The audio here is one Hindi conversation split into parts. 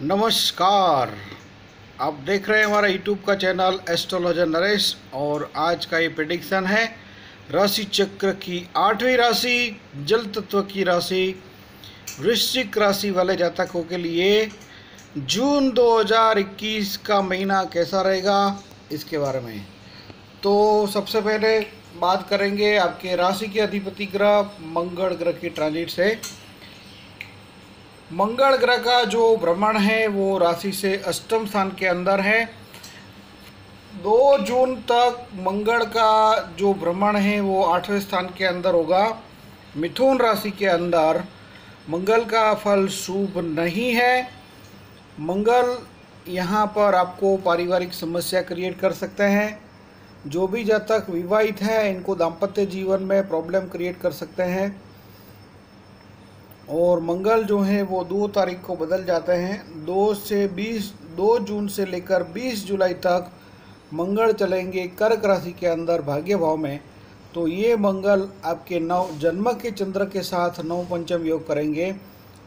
नमस्कार। आप देख रहे हैं हमारा यूट्यूब का चैनल एस्ट्रोलॉजर नरेश और आज का ये प्रिडिक्शन है राशि चक्र की आठवीं राशि, जल तत्व की राशि, वृश्चिक राशि वाले जातकों के लिए जून 2021 का महीना कैसा रहेगा इसके बारे में। तो सबसे पहले बात करेंगे आपके राशि के अधिपति ग्रह, मंगल ग्रह की ट्रांजिट से मंगल ग्रह का जो भ्रमण है, वो राशि से अष्टम स्थान के अंदर है। दो जून तक मंगल का जो भ्रमण है, वो आठवें स्थान के अंदर होगा। मिथुन राशि के अंदर मंगल का फल शुभ नहीं है। मंगल यहाँ पर आपको पारिवारिक समस्या क्रिएट कर सकते हैं। जो भी जातक विवाहित है, इनको दाम्पत्य जीवन में प्रॉब्लम क्रिएट कर सकते हैं। और मंगल जो है वो दो तारीख को बदल जाते हैं। दो से बीस, दो जून से लेकर बीस जुलाई तक मंगल चलेंगे कर्क राशि के अंदर भाग्य भाव में। तो ये मंगल आपके नव जन्म के चंद्र के साथ नव पंचम योग करेंगे,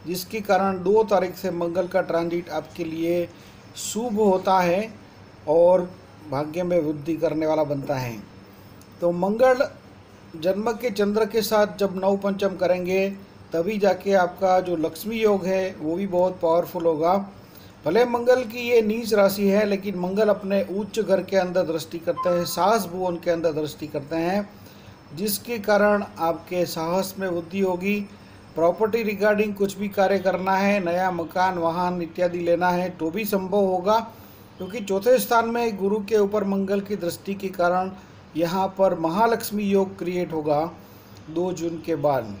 जिसके कारण दो तारीख से मंगल का ट्रांजिट आपके लिए शुभ होता है और भाग्य में वृद्धि करने वाला बनता है। तो मंगल जन्म के चंद्र के साथ जब नव पंचम करेंगे तभी जाके आपका जो लक्ष्मी योग है, वो भी बहुत पावरफुल होगा। भले मंगल की ये नीच राशि है, लेकिन मंगल अपने उच्च घर के अंदर दृष्टि करते हैं, साहस भुवन के अंदर दृष्टि करते हैं, जिसके कारण आपके साहस में वृद्धि होगी। प्रॉपर्टी रिगार्डिंग कुछ भी कार्य करना है, नया मकान, वाहन इत्यादि लेना है तो भी संभव होगा, क्योंकि चौथे स्थान में गुरु के ऊपर मंगल की दृष्टि के कारण यहाँ पर महालक्ष्मी योग क्रिएट होगा, दो जून के बाद।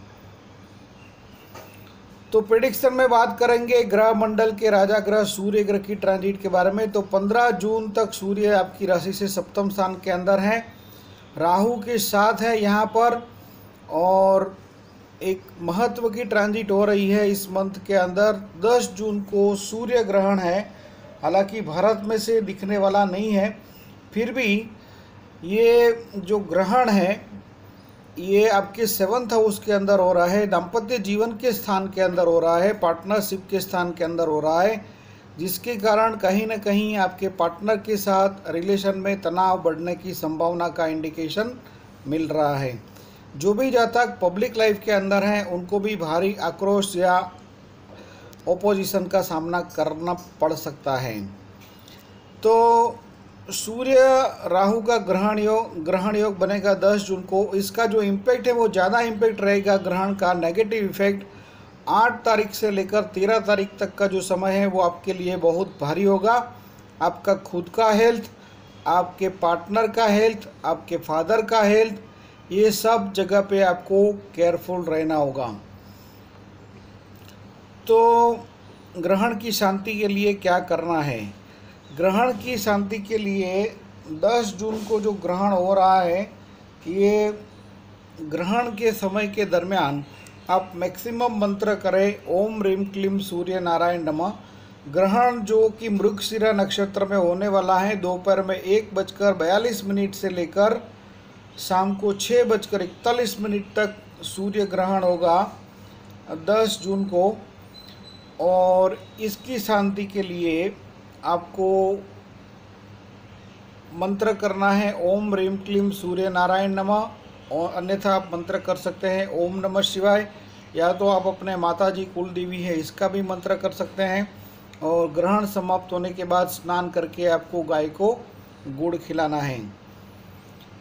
तो प्रिडिक्शन में बात करेंगे ग्रह मंडल के राजा ग्रह सूर्य ग्रह की ट्रांजिट के बारे में। तो 15 जून तक सूर्य आपकी राशि से सप्तम स्थान के अंदर है। राहु के साथ है यहाँ पर और एक महत्व की ट्रांजिट हो रही है इस मंथ के अंदर। 10 जून को सूर्य ग्रहण है। हालाँकि भारत में से दिखने वाला नहीं है। फिर भी ये जो ग्रहण है ये आपके सेवन्थ हाउस के अंदर हो रहा है, दाम्पत्य जीवन के स्थान के अंदर हो रहा है पार्टनरशिप के स्थान के अंदर हो रहा है, जिसके कारण कहीं ना कहीं आपके पार्टनर के साथ रिलेशन में तनाव बढ़ने की संभावना का इंडिकेशन मिल रहा है। जो भी जातक पब्लिक लाइफ के अंदर हैं, उनको भी भारी आक्रोश या ओपोजिशन का सामना करना पड़ सकता है। तो सूर्य, राहु का ग्रहण योग ग्रहण योग बनेगा दस जून को। इसका जो इम्पैक्ट है वो ज़्यादा इम्पैक्ट रहेगा ग्रहण का। नेगेटिव इफ़ेक्ट आठ तारीख से लेकर तेरह तारीख तक का जो समय है वो आपके लिए बहुत भारी होगा। आपका खुद का हेल्थ आपके पार्टनर का हेल्थ आपके फादर का हेल्थ ये सब जगह पे आपको केयरफुल रहना होगा। तो ग्रहण की शांति के लिए क्या करना है? ग्रहण की शांति के लिए 10 जून को जो ग्रहण हो रहा है, ये ग्रहण के समय के दरमियान आप मैक्सिमम मंत्र करें, ओम रीम क्लीम सूर्य नारायण नमः। ग्रहण जो कि मृगशिरा नक्षत्र में होने वाला है, दोपहर में एक बजकर बयालीस मिनट से लेकर शाम को छः बजकर इकतालीस मिनट तक सूर्य ग्रहण होगा 10 जून को। और इसकी शांति के लिए आपको मंत्र करना है, ओम रीम क्लीम सूर्य नारायण नमः, और अन्यथा आप मंत्र कर सकते हैं, ओम नमः शिवाय। या तो आप अपने माता जी कुल देवी है, इसका भी मंत्र कर सकते हैं, और ग्रहण समाप्त होने के बाद स्नान करके आपको गाय को गुड़ खिलाना है।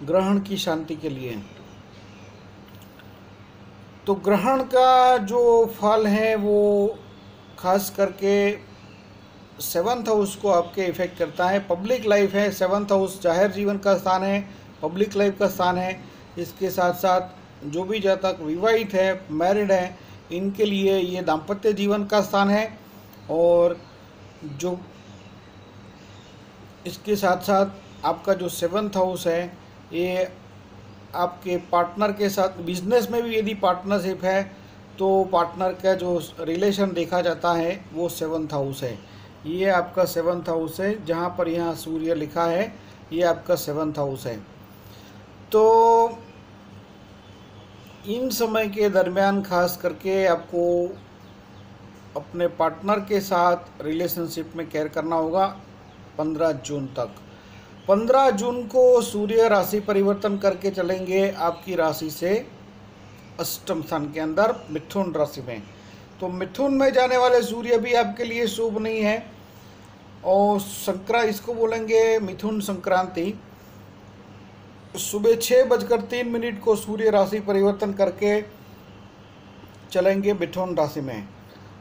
ग्रहण की शांति के लिए। तो ग्रहण का जो फल है, वो खास करके सेवन्थ हाउस को आपके इफ़ेक्ट करता है। पब्लिक लाइफ है सेवन्थ हाउस ज़ाहिर जीवन का स्थान है, पब्लिक लाइफ का स्थान है। इसके साथ साथ जो भी जातक विवाहित है, मैरिड है, इनके लिए ये दाम्पत्य जीवन का स्थान है और जो इसके साथ साथ आपका जो सेवन्थ हाउस है, ये आपके पार्टनर के साथ, बिज़नेस में भी यदि पार्टनरशिप है तो पार्टनर का जो रिलेशन देखा जाता है, वो सेवन्थ हाउस है। ये आपका सेवन्थ हाउस है, जहाँ पर यहाँ सूर्य लिखा है, ये आपका सेवन्थ हाउस है। तो इन समय के दरमियान खास करके आपको अपने पार्टनर के साथ रिलेशनशिप में केयर करना होगा पंद्रह जून तक। पंद्रह जून को सूर्य राशि परिवर्तन करके चलेंगे आपकी राशि से अष्टम स्थान के अंदर मिथुन राशि में। तो मिथुन में जाने वाले सूर्य भी आपके लिए शुभ नहीं है। और संक्रा इसको बोलेंगे मिथुन संक्रांति। सुबह छः बजकर तीन मिनट को सूर्य राशि परिवर्तन करके चलेंगे मिथुन राशि में।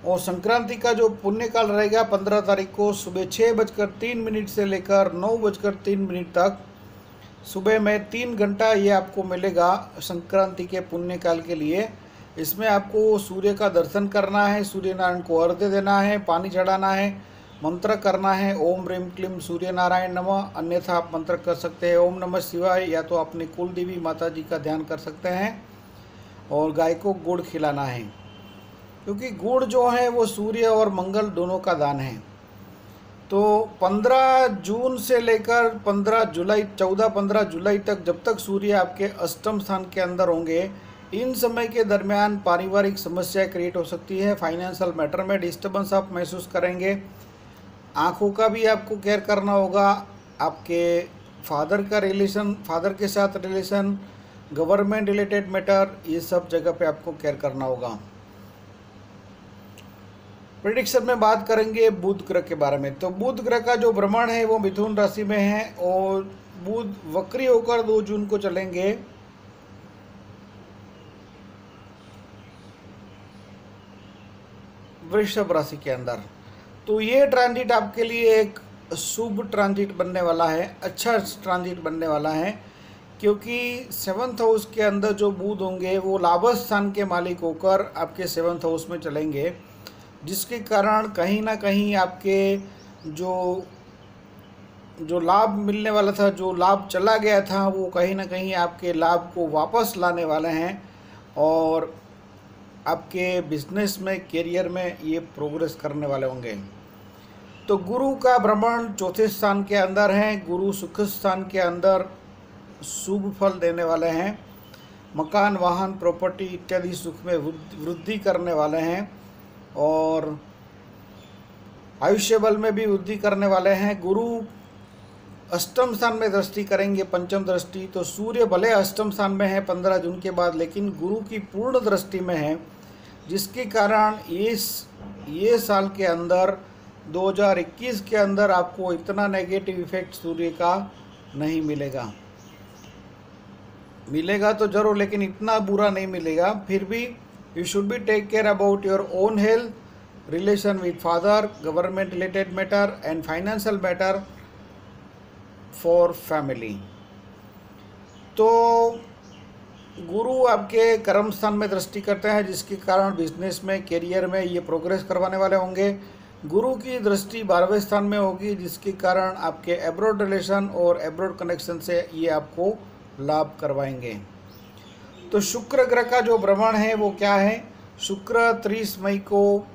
और संक्रांति का जो पुण्य काल रहेगा पंद्रह तारीख को सुबह छः बजकर तीन मिनट से लेकर नौ बजकर तीन मिनट तक। सुबह में तीन घंटा ये आपको मिलेगा संक्रांति के पुण्य काल के लिए। इसमें आपको सूर्य का दर्शन करना है सूर्य नारायण को अर्घ्य देना है, पानी चढ़ाना है, मंत्र करना है, ओम ह्रीम क्लीम सूर्य नारायण नमः, अन्यथा आप मंत्र कर सकते हैं, ओम नमः शिवाय, या तो अपने कुल देवी माता जी का ध्यान कर सकते हैं, और गाय को गुड़ खिलाना है। क्योंकि गुड़ जो है, वो सूर्य और मंगल दोनों का दान है। तो 15 जून से लेकर 15 जुलाई 14 15 जुलाई तक जब तक सूर्य आपके अष्टम स्थान के अंदर होंगे इन समय के दरमियान पारिवारिक समस्या क्रिएट हो सकती है फाइनेंशियल मैटर में डिस्टर्बेंस आप महसूस करेंगे। आँखों का भी आपको केयर करना होगा। आपके फादर का रिलेशन फादर के साथ रिलेशन गवर्नमेंट रिलेटेड मैटर ये सब जगह पे आपको केयर करना होगा। प्रिडिक्शन में बात करेंगे बुध ग्रह के बारे में। तो बुध ग्रह का जो भ्रमण है, वो मिथुन राशि में है और बुध वक्री होकर दो जून को चलेंगे। वृषभ राशि के अंदर। तो ये ट्रांजिट आपके लिए एक शुभ ट्रांजिट बनने वाला है अच्छा ट्रांजिट बनने वाला है, क्योंकि सेवन्थ हाउस के अंदर जो बुध होंगे, वो लाभ स्थान के मालिक होकर आपके सेवन्थ हाउस में चलेंगे, जिसके कारण कहीं ना कहीं आपके जो जो लाभ मिलने वाला था, जो लाभ चला गया था, वो कहीं ना कहीं आपके लाभ को वापस लाने वाले हैं, और आपके बिज़नेस में करियर में ये प्रोग्रेस करने वाले होंगे। तो गुरु का भ्रमण चौथे स्थान के अंदर है। गुरु सुख स्थान के अंदर शुभ फल देने वाले हैं। मकान, वाहन प्रॉपर्टी इत्यादि सुख में वृद्धि करने वाले हैं और आयुष्य बल में भी वृद्धि करने वाले हैं। गुरु अष्टम स्थान में दृष्टि करेंगे, पंचम दृष्टि। तो सूर्य भले अष्टम स्थान में है, पंद्रह जून के बाद, लेकिन गुरु की पूर्ण दृष्टि में है। जिसके कारण इस, ये साल के अंदर 2021 के अंदर आपको इतना नेगेटिव इफ़ेक्ट सूर्य का नहीं मिलेगा। मिलेगा तो ज़रूर, लेकिन इतना बुरा नहीं मिलेगा। फिर भी you should be take care about your own health relation with father government related matter and financial matter for family तो गुरु आपके कर्म स्थान में दृष्टि करते हैं, जिसके कारण बिज़नेस में करियर में ये प्रोग्रेस करवाने वाले होंगे। गुरु की दृष्टि बारहवें स्थान में होगी, जिसके कारण आपके एब्रॉड रिलेशन और एब्रोड कनेक्शन से ये आपको लाभ करवाएँगे। तो शुक्र ग्रह का जो भ्रमण है, वो क्या है? शुक्र तीस मई को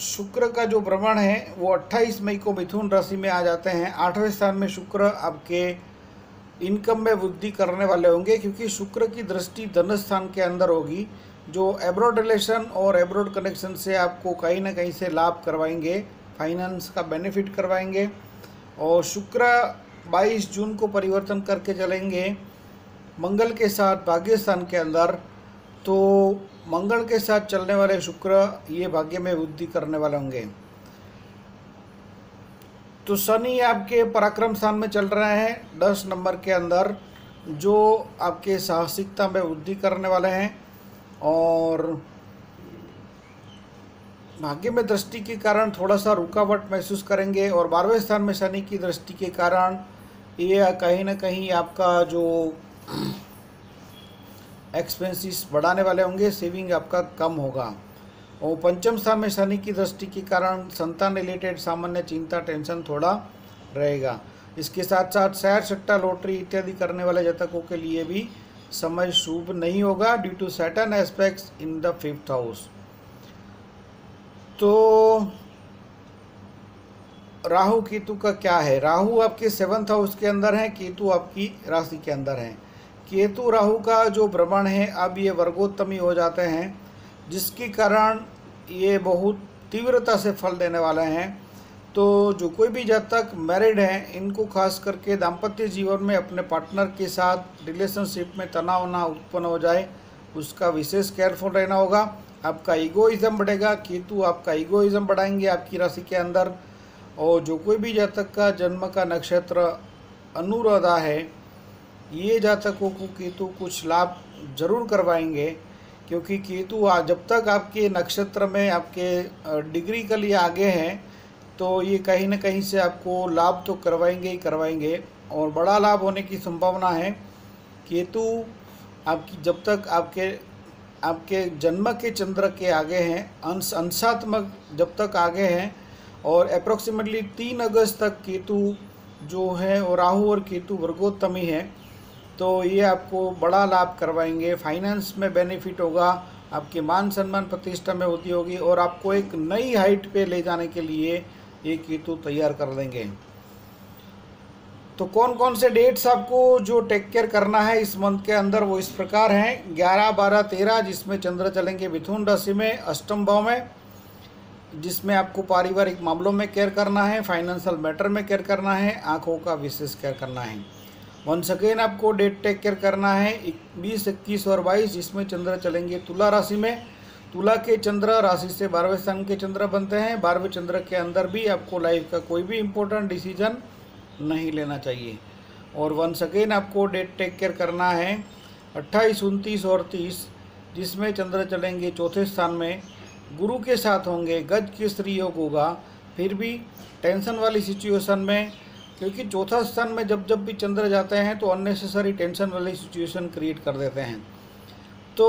शुक्र का जो भ्रमण है, वो 28 मई को मिथुन राशि में आ जाते हैं। आठवें स्थान में शुक्र आपके इनकम में वृद्धि करने वाले होंगे, क्योंकि शुक्र की दृष्टि धन स्थान के अंदर होगी, जो एब्रॉड रिलेशन और एब्रॉड कनेक्शन से आपको कहीं ना कहीं से लाभ करवाएँगे फाइनेंस का बेनिफिट करवाएँगे। और शुक्र 22 जून को परिवर्तन करके चलेंगे, मंगल के साथ, भाग्य स्थान के अंदर। तो मंगल के साथ चलने वाले शुक्र, ये भाग्य में वृद्धि करने वाले होंगे। तो शनि आपके पराक्रम स्थान में चल रहे हैं दस नंबर के अंदर, जो आपके साहसिकता में वृद्धि करने वाले हैं और भाग्य में दृष्टि के कारण थोड़ा सा रुकावट महसूस करेंगे और बारहवें स्थान में शनि की दृष्टि के कारण ये कहीं ना कहीं आपका जो एक्सपेंसिस बढ़ाने वाले होंगे सेविंग आपका कम होगा। और पंचम स्थान में शनि की दृष्टि के कारण संतान रिलेटेड सामान्य चिंता टेंशन थोड़ा रहेगा। इसके साथ साथ शहर सट्टा लॉटरी इत्यादि करने वाले जातकों के लिए भी समय शुभ नहीं होगा due to Saturn aspects in the fifth house तो राहु केतु का क्या है? राहु आपके सेवन्थ हाउस के अंदर है, केतु आपकी राशि के अंदर है। केतु राहु का जो भ्रमण है, अब ये वर्गोत्तमी हो जाते हैं। जिसके कारण ये बहुत तीव्रता से फल देने वाले हैं। तो जो कोई भी जब तक मैरिड हैं, इनको खास करके दाम्पत्य जीवन में अपने पार्टनर के साथ रिलेशनशिप में तनाव ना उत्पन्न हो जाए, उसका विशेष केयरफुल रहना होगा। आपका ईगोइज़म बढ़ेगा, केतु आपका ईगोइज़म बढ़ाएँगे आपकी राशि के अंदर। और जो कोई भी जातक का जन्म का नक्षत्र अनुराधा है, ये जातकों को केतु कुछ लाभ ज़रूर करवाएँगे। क्योंकि केतु जब तक आपके नक्षत्र में आपके डिग्री के लिए आगे हैं तो ये कहीं ना कहीं से आपको लाभ तो करवाएँगे ही करवाएँगे, और बड़ा लाभ होने की संभावना है। केतु आपकी, जब तक आपके आपके जन्म के चंद्र के आगे हैं, अंश, अंशात्मक जब तक आगे हैं, और अप्रोक्सीमेटली तीन अगस्त तक केतु जो है, और राहु और केतु वर्गोत्तमी है तो ये आपको बड़ा लाभ करवाएँगे। फाइनेंस में बेनिफिट होगा, आपके मान सम्मान प्रतिष्ठा में होती होगी और आपको एक नई हाइट पे ले जाने के लिए ये केतु तैयार कर देंगे। तो कौन कौन से डेट्स आपको जो टेक केयर करना है इस मंथ के अंदर वो इस प्रकार हैं। ग्यारह, बारह, तेरह, जिसमें चंद्र चलेंगे मिथुन राशि में, अष्टम भाव में, जिसमें आपको पारिवारिक मामलों में केयर करना है फाइनेंशियल मैटर में केयर करना है, आँखों का विशेष केयर करना है। वन सेकेंड आपको डेट टेक केयर करना है बीस इक्कीस और बाईस, जिसमें चंद्र चलेंगे तुला राशि में। तुला के चंद्र राशि से बारहवें स्थान के चंद्र बनते हैं। बारहवें चंद्र के अंदर भी आपको लाइफ का कोई भी इम्पोर्टेंट डिसीज़न नहीं लेना चाहिए। और वन सेकेंड आपको डेट टेक केयर करना है, अट्ठाईस, उनतीस और तीस, जिसमें चंद्र चलेंगे चौथे स्थान में। गुरु के साथ होंगे, गज के स्त्री योग होगा। फिर भी टेंशन वाली सिचुएशन में क्योंकि चौथा स्थान में जब जब भी चंद्र जाते हैं तो अननेसेसरी टेंशन वाली सिचुएशन क्रिएट कर देते हैं। तो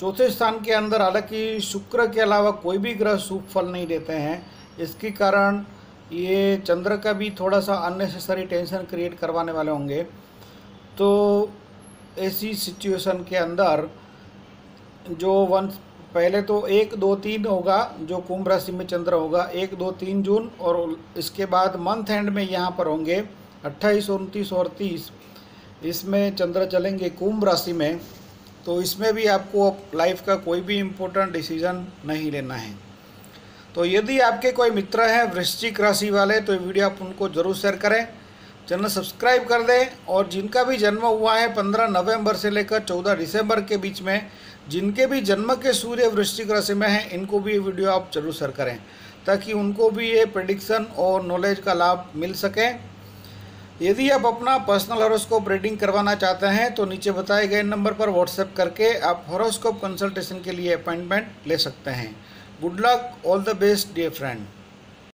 चौथे स्थान के अंदर, हालाँकि शुक्र के अलावा कोई भी ग्रह शुभ फल नहीं देते हैं, इसके कारण ये चंद्र का भी थोड़ा सा अननेसेसरी टेंशन क्रिएट करवाने वाले होंगे। तो ऐसी सिचुएशन के अंदर, जो वन पहले तो एक, दो, तीन होगा, जो कुंभ राशि में चंद्र होगा, एक, दो, तीन जून, और इसके बाद मंथ एंड में यहाँ पर होंगे अट्ठाईस, उनतीस और तीस। इसमें चंद्र चलेंगे कुंभ राशि में तो इसमें भी आपको लाइफ का कोई भी इम्पोर्टेंट डिसीज़न नहीं लेना है। तो यदि आपके कोई मित्र हैं वृश्चिक राशि वाले तो वीडियो आप उनको ज़रूर शेयर करें। चैनल सब्सक्राइब कर दें, और जिनका भी जन्म हुआ है पंद्रह नवंबर से लेकर चौदह दिसंबर के बीच में जिनके भी जन्म के सूर्य वृश्चिक राशि में हैं, इनको भी ये वीडियो आप ज़रूर शेयर करें, ताकि उनको भी ये प्रडिक्शन और नॉलेज का लाभ मिल सके। यदि आप अपना पर्सनल हॉरोस्कोप रीडिंग करवाना चाहते हैं तो नीचे बताए गए नंबर पर व्हाट्सएप करके आप हॉरोस्कोप कंसल्टेशन के लिए अपॉइंटमेंट ले सकते हैं। Good luck all the best dear friend